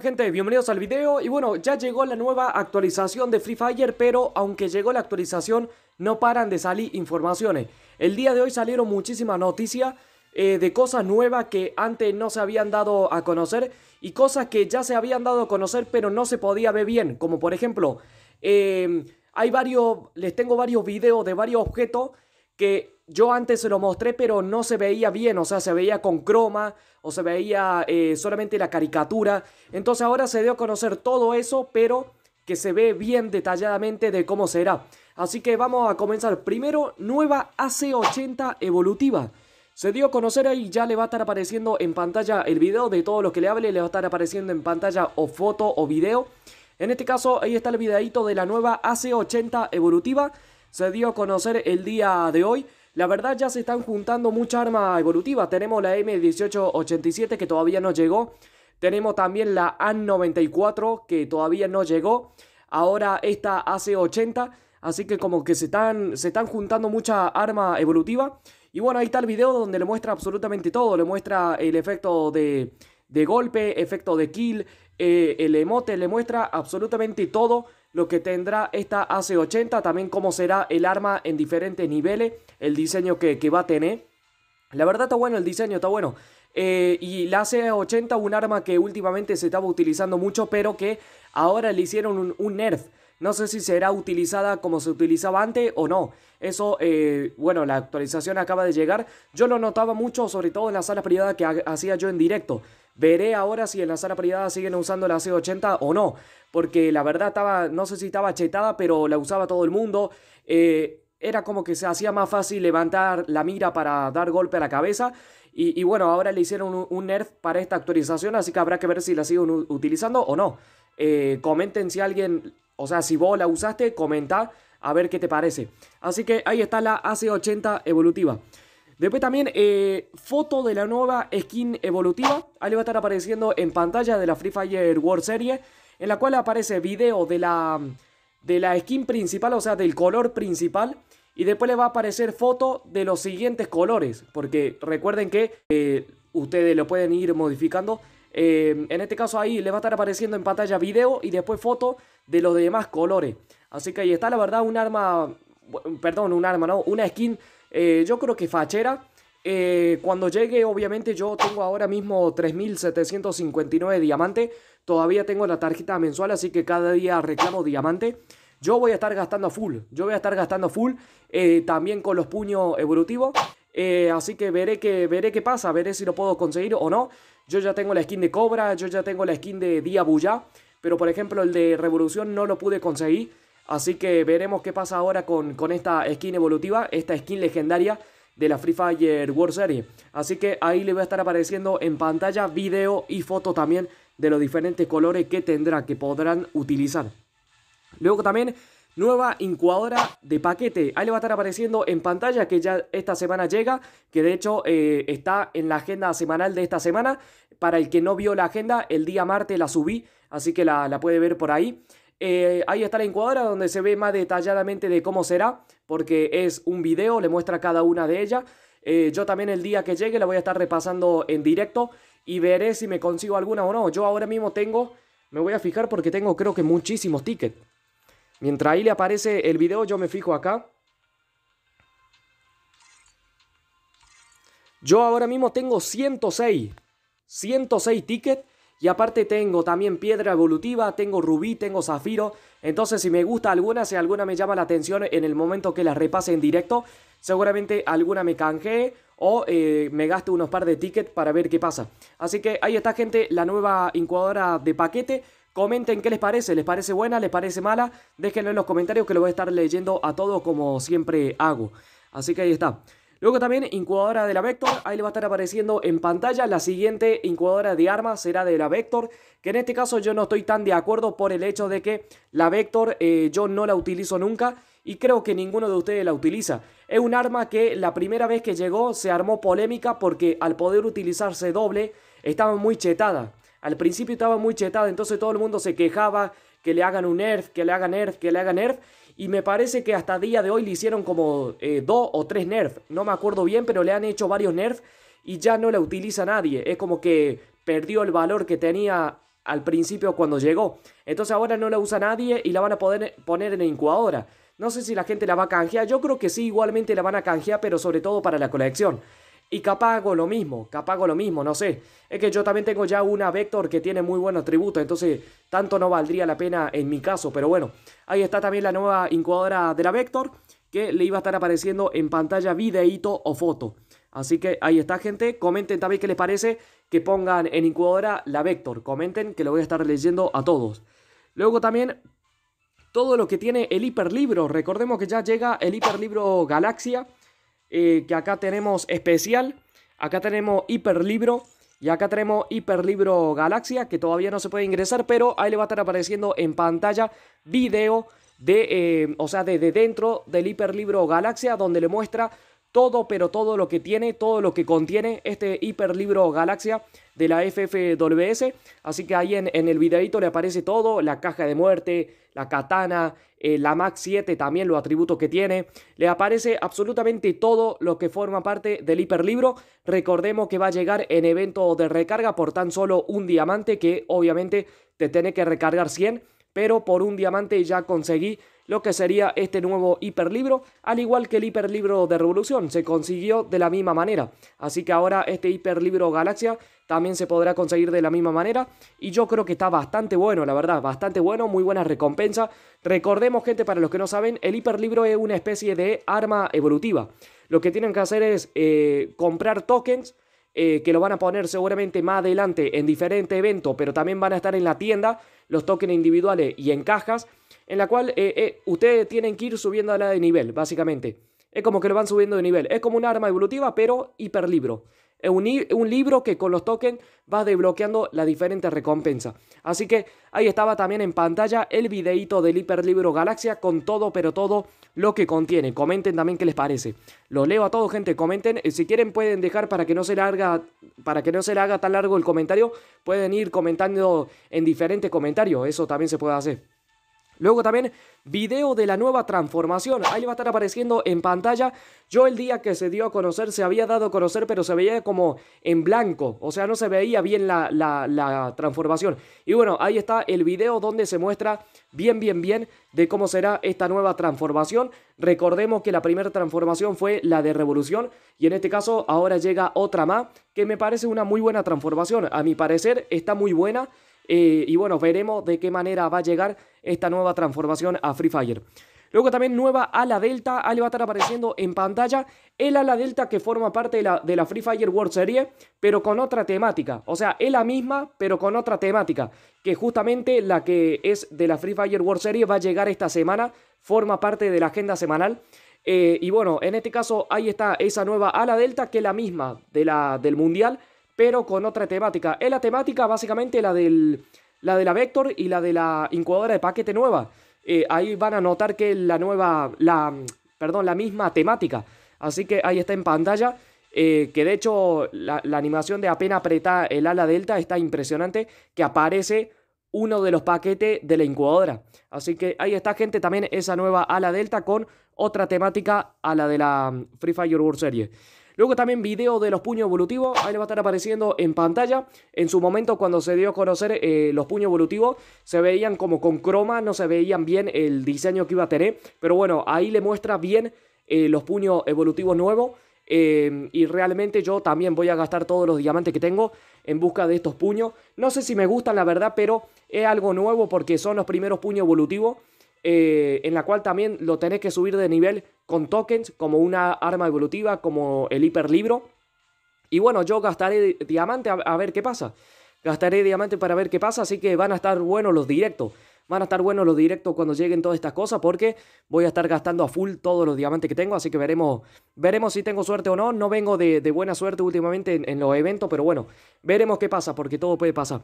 Gente, bienvenidos al video. Y bueno, ya llegó la nueva actualización de Free Fire pero aunque llegó la actualización no paran de salir informaciones. El día de hoy salieron muchísimas noticias eh, de cosas nuevas que antes no se habían dado a conocer Y cosas que ya se habían dado a conocer pero no se podía ver bien. Como por ejemplo, eh, hay varios, les tengo varios videos de varios objetos que yo antes se lo mostré, pero no se veía bien, o sea, se veía con croma o se veía eh, solamente la caricatura. Entonces ahora se dio a conocer todo eso, pero que se ve bien detalladamente de cómo será. Así que vamos a comenzar. Primero, nueva AC80 evolutiva. Se dio a conocer ahí, ya le va a estar apareciendo en pantalla el video de todo lo que le hable, le va a estar apareciendo en pantalla o foto o video. En este caso, ahí está el videito de la nueva AC80 evolutiva. Se dio a conocer el día de hoy. La verdad ya se están juntando mucha arma evolutiva. Tenemos la M1887 que todavía no llegó. Tenemos también la AN94 que todavía no llegó. Ahora esta AC80. Así que como que se están, se están juntando mucha arma evolutiva. Y bueno, ahí está el video donde le muestra absolutamente todo. Le muestra el efecto de, de golpe, efecto de kill, eh, el emote, le muestra absolutamente todo lo que tendrá esta AC80, también cómo será el arma en diferentes niveles, el diseño que, va a tener. La verdad está bueno el diseño, está bueno. Eh, y la AC80, un arma que últimamente se estaba utilizando mucho, pero que ahora le hicieron un, nerf. No sé si será utilizada como se utilizaba antes o no. Eso, eh, bueno, la actualización acaba de llegar. Yo lo notaba mucho, sobre todo en la sala privada que hacía yo en directo. Veré ahora si en la sala privada siguen usando la C80 o no porque la verdad estaba, no sé si estaba chetada, pero la usaba todo el mundo. Eh, era como que se hacía más fácil levantar la mira para dar golpe a la cabeza. Y, bueno, ahora le hicieron un, nerf para esta actualización, así que habrá que ver si la siguen utilizando o no. Eh, comenten si alguien, o sea, si vos la usaste, comenta a ver qué te parece. Así que ahí está la AC80 evolutiva. Después también eh, foto de la nueva skin evolutiva. Ahí va a estar apareciendo en pantalla de la Free Fire World Series en la cual aparece video de la, de la skin principal, o sea, del color principal. Y después le va a aparecer foto de los siguientes colores. Porque recuerden que eh, ustedes lo pueden ir modificando. Eh, en este caso ahí le va a estar apareciendo en pantalla video y después foto de los demás colores. Así que ahí está la verdad un arma, perdón, un arma, no, una skin, eh, yo creo que fachera. cuando llegue, obviamente yo tengo ahora mismo 3759 diamantes. Todavía tengo la tarjeta mensual, así que cada día reclamo diamante. Yo voy a estar gastando full. Yo voy a estar gastando full. Eh, también con los puños evolutivos. Eh, así que veré, que veré qué pasa. Veré si lo puedo conseguir o no. Yo ya tengo la skin de Cobra. Yo ya tengo la skin de Diabuya. Pero por ejemplo el de Revolución no lo pude conseguir. Así que veremos qué pasa ahora con, con esta skin evolutiva. Esta skin legendaria de la Free Fire World Series. Así que ahí le voy a estar apareciendo en pantalla video y foto también de los diferentes colores que tendrá, que podrán utilizar. Luego también nueva incubadora de paquete. Ahí le va a estar apareciendo en pantalla que ya esta semana llega, que de hecho eh, está en la agenda semanal de esta semana. Para el que no vio la agenda, el día martes la subí, así que la, puede ver por ahí. Eh, ahí está la incubadora donde se ve más detalladamente de cómo será, porque es un video, le muestra cada una de ellas. Eh, yo también el día que llegue la voy a estar repasando en directo y veré si me consigo alguna o no. Yo ahora mismo tengo, me voy a fijar porque tengo creo que muchísimos tickets. Mientras ahí le aparece el video, yo me fijo acá. Yo ahora mismo tengo 106. 106 tickets. Y aparte tengo también piedra evolutiva, tengo rubí, tengo zafiro. Entonces si me gusta alguna, si alguna me llama la atención en el momento que la repase en directo, seguramente alguna me canjee o eh, me gaste unos par de tickets para ver qué pasa. Así que ahí está gente, la nueva incubadora de paquete. Comenten qué les parece, les parece buena, les parece mala. Déjenlo en los comentarios que lo voy a estar leyendo a todos como siempre hago. Así que ahí está. Luego también incubadora de la Vector, ahí le va a estar apareciendo en pantalla. La siguiente incubadora de armas será de la Vector, que en este caso yo no estoy tan de acuerdo por el hecho de que la Vector eh, yo no la utilizo nunca y creo que ninguno de ustedes la utiliza. Es un arma que la primera vez que llegó se armó polémica porque al poder utilizarse doble estaba muy chetada. Al principio estaba muy chetada, entonces todo el mundo se quejaba que le hagan un nerf, que le hagan nerf, que le hagan nerf. Y me parece que hasta día de hoy le hicieron como eh, dos o tres nerfs. No me acuerdo bien, pero le han hecho varios nerfs y ya no la utiliza nadie. Es como que perdió el valor que tenía al principio cuando llegó. Entonces ahora no la usa nadie y la van a poder poner en incubadora. No sé si la gente la va a canjear. Yo creo que sí, igualmente la van a canjear, pero sobre todo para la colección. Y capaz hago lo mismo, capaz hago lo mismo, no sé. Es que yo también tengo ya una Vector que tiene muy buenos atributos, entonces tanto no valdría la pena en mi caso. Pero bueno, ahí está también la nueva incubadora de la Vector, que le iba a estar apareciendo en pantalla videíto o foto. Así que ahí está, gente. Comenten también qué les parece que pongan en incubadora la Vector. Comenten que lo voy a estar leyendo a todos. Luego también todo lo que tiene el hiperlibro. Recordemos que ya llega el hiperlibro Galaxia. Eh, que acá tenemos especial. Acá tenemos hiperlibro. Y acá tenemos hiperlibro Galaxia. Que todavía no se puede ingresar. Pero ahí le va a estar apareciendo en pantalla video de, eh, o sea, de dentro del hiperlibro Galaxia. Donde le muestra todo, pero todo lo que tiene, todo lo que contiene este hiperlibro Galaxia de la FFWS. Así que ahí en, el videito le aparece todo, la caja de muerte, la katana, eh, la Max 7 también, los atributos que tiene. Le aparece absolutamente todo lo que forma parte del hiperlibro. Recordemos que va a llegar en evento de recarga por tan solo un diamante que obviamente te tiene que recargar 100 pero por un diamante ya conseguí lo que sería este nuevo hiperlibro, al igual que el hiperlibro de Revolución, se consiguió de la misma manera. Así que ahora este hiperlibro Galaxia también se podrá conseguir de la misma manera y yo creo que está bastante bueno, la verdad, bastante bueno, muy buena recompensa. Recordemos, gente, para los que no saben, el hiperlibro es una especie de arma evolutiva. Lo que tienen que hacer es eh, comprar tokens eh, que lo van a poner seguramente más adelante en diferentes eventos, pero también van a estar en la tienda, los tokens individuales y en cajas, en la cual eh, eh, ustedes tienen que ir subiendo a la de nivel, básicamente. Es como que lo van subiendo de nivel. Es como un arma evolutiva, pero hiperlibro. Es un, un, libro que con los tokens va desbloqueando la diferente recompensa. Así que ahí estaba también en pantalla el videito del hiperlibro Galaxia con todo, pero todo lo que contiene. Comenten también qué les parece. Lo leo a todos, gente. Comenten. Eh, si quieren pueden dejar para que no se larga, para que no se le haga tan largo el comentario. Pueden ir comentando en diferentes comentarios. Eso también se puede hacer. Luego también video de la nueva transformación. Ahí va a estar apareciendo en pantalla. Yo el día que se dio a conocer, se había dado a conocer, pero se veía como en blanco. O sea, no se veía bien la, transformación. Y bueno, ahí está el video donde se muestra bien, bien, bien de cómo será esta nueva transformación. Recordemos que la primera transformación fue la de Revolución. Y en este caso ahora llega otra más, que me parece una muy buena transformación. A mi parecer está muy buena. Eh, y bueno, veremos de qué manera va a llegar esta nueva transformación a Free Fire. Luego también nueva ala delta, ahí va a estar apareciendo en pantalla el ala delta que forma parte de la, de la Free Fire World Series, pero con otra temática. O sea, es la misma, pero con otra temática, que justamente la que es de la Free Fire World Series va a llegar esta semana, forma parte de la agenda semanal. Eh, y bueno, en este caso ahí está esa nueva ala delta que es la misma de la, del mundial, pero con otra temática. Es la temática básicamente la, del, la de la Vector y la de la incubadora de paquete nueva. Eh, ahí van a notar que la nueva, la, perdón, la misma temática. Así que ahí está en pantalla. Eh, que de hecho la, animación de apenas apretar el ala delta está impresionante. Que aparece uno de los paquetes de la incubadora. Así que ahí está, gente, también esa nueva ala delta con otra temática a la de la Free Fire World Series. Luego también video de los puños evolutivos, ahí le va a estar apareciendo en pantalla. En su momento cuando se dio a conocer eh, los puños evolutivos, se veían como con croma, no se veían bien el diseño que iba a tener. Pero bueno, ahí le muestra bien eh, los puños evolutivos nuevos. Eh, y realmente yo también voy a gastar todos los diamantes que tengo en busca de estos puños. No sé si me gustan la verdad, pero es algo nuevo porque son los primeros puños evolutivos. En la cual también lo tenés que subir de nivel con tokens, como una arma evolutiva, como el hiperlibro. Y bueno, yo gastaré diamante a, ver qué pasa. Gastaré diamante para ver qué pasa, así que van a estar buenos los directos. Van a estar buenos los directos cuando lleguen todas estas cosas porque voy a estar gastando a full todos los diamantes que tengo. Así que veremos, veremos si tengo suerte o no. No vengo de, buena suerte últimamente en los eventos, pero bueno, veremos qué pasa porque todo puede pasar.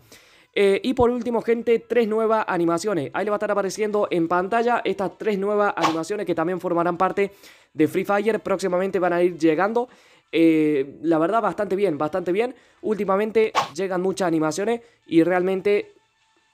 Eh, y por último, gente, tres nuevas animaciones. Ahí le va a estar apareciendo en pantalla estas tres nuevas animaciones que también formarán parte de Free Fire. Próximamente van a ir llegando. Eh, la verdad, bastante bien, bastante bien. Últimamente llegan muchas animaciones y realmente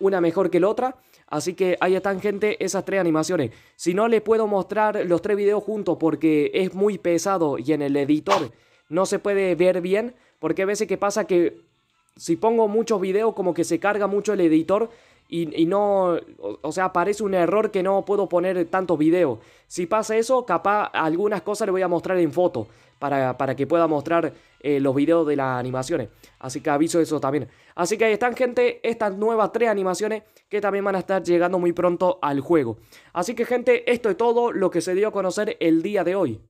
una mejor que la otra. Así que ahí están, gente, esas tres animaciones. Si no les puedo mostrar los tres videos juntos porque es muy pesado y en el editor no se puede ver bien. Porque a veces que pasa que si pongo muchos videos como que se carga mucho el editor y, no, o, sea, aparece un error que no puedo poner tantos videos. Si pasa eso, capaz algunas cosas le voy a mostrar en foto para, para que pueda mostrar eh, los videos de las animaciones. Así que aviso eso también. Así que ahí están, gente, estas nuevas tres animaciones que también van a estar llegando muy pronto al juego. Así que, gente, esto es todo lo que se dio a conocer el día de hoy.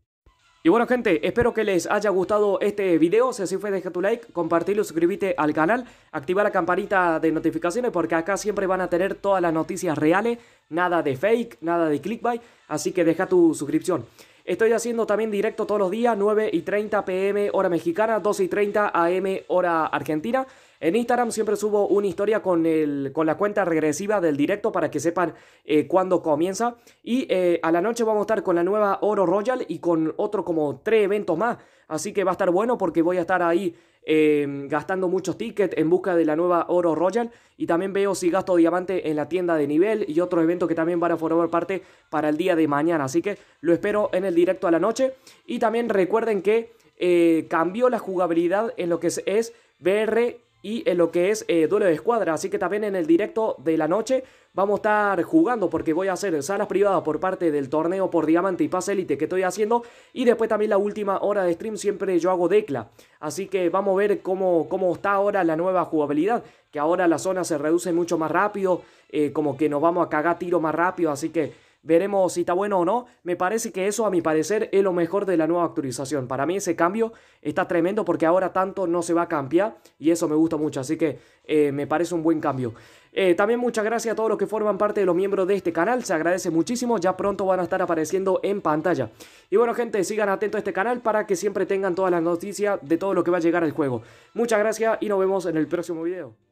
Y bueno gente, espero que les haya gustado este video, si así fue deja tu like, compartirlo, suscríbete al canal, activa la campanita de notificaciones porque acá siempre van a tener todas las noticias reales, nada de fake, nada de clickbait, así que deja tu suscripción. Estoy haciendo también directo todos los días, 9 y 30 pm hora mexicana, 12 y 30 am hora argentina. En Instagram siempre subo una historia con, el, con la cuenta regresiva del directo para que sepan eh, cuándo comienza. Y eh, a la noche vamos a estar con la nueva Oro Royal y con otro como tres eventos más. Así que va a estar bueno porque voy a estar ahí eh, gastando muchos tickets en busca de la nueva Oro Royal. Y también veo si gasto diamante en la tienda de nivel y otros eventos que también van a formar parte para el día de mañana. Así que lo espero en el directo a la noche. Y también recuerden que cambió la jugabilidad en lo que es, es VR y en lo que es eh, duelo de escuadra. Así que también en el directo de la noche vamos a estar jugando porque voy a hacer salas privadas por parte del torneo por diamante y pase elite que estoy haciendo. Y después también la última hora de stream siempre yo hago decla. Así que vamos a ver cómo, cómo está ahora la nueva jugabilidad. Que ahora la zona se reduce mucho más rápido. Eh, como que nos vamos a cagar tiro más rápido. Así que Veremos si está bueno o no. Me parece que eso, a mi parecer, es lo mejor de la nueva actualización. Para mí ese cambio está tremendo porque ahora tanto no se va a cambiar y eso me gusta mucho. Así que eh, me parece un buen cambio. Eh, también muchas gracias a todos los que forman parte de los miembros de este canal. Se agradece muchísimo. Ya pronto van a estar apareciendo en pantalla. Y bueno, gente, sigan atentos a este canal para que siempre tengan todas las noticias de todo lo que va a llegar al juego. Muchas gracias y nos vemos en el próximo video.